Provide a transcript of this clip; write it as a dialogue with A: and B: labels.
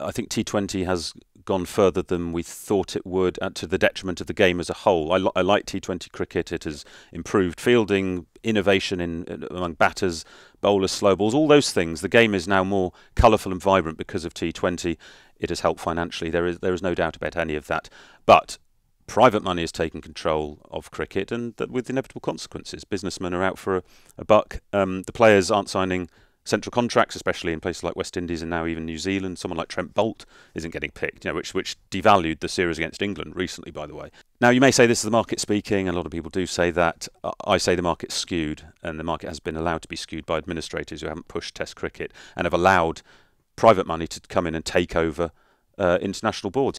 A: I think T20 has gone further than we thought it would, uh, to the detriment of the game as a whole. I, li- I like T20 cricket. It has improved fielding, innovation in, in among batters, bowlers, slow balls, all those things. The game is now more colourful and vibrant because of T20. It has helped financially. There is there is no doubt about any of that. But private money has taken control of cricket, and that with inevitable consequences. Businessmen are out for a, a buck. Um, the players aren't signing central contracts, especially in places like West Indies and now even New Zealand. Someone like Trent Boult isn't getting picked, you know, which which devalued the series against England recently, by the way. Now you may say this is the market speaking, a lot of people do say that. I say the market's skewed, and the market has been allowed to be skewed by administrators who haven't pushed Test cricket and have allowed private money to come in and take over uh, international boards.